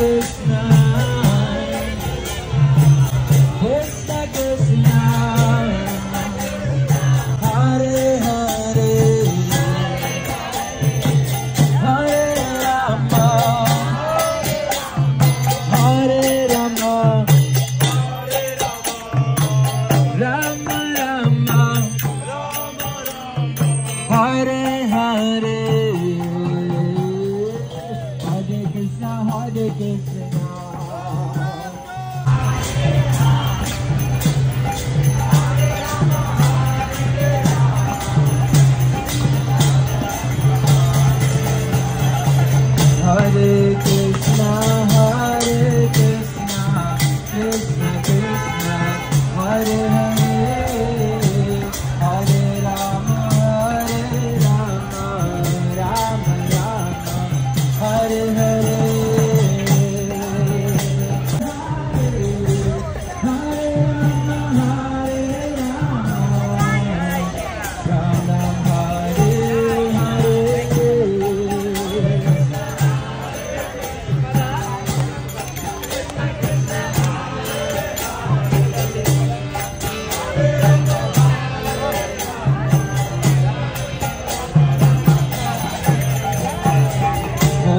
Krishna Krishna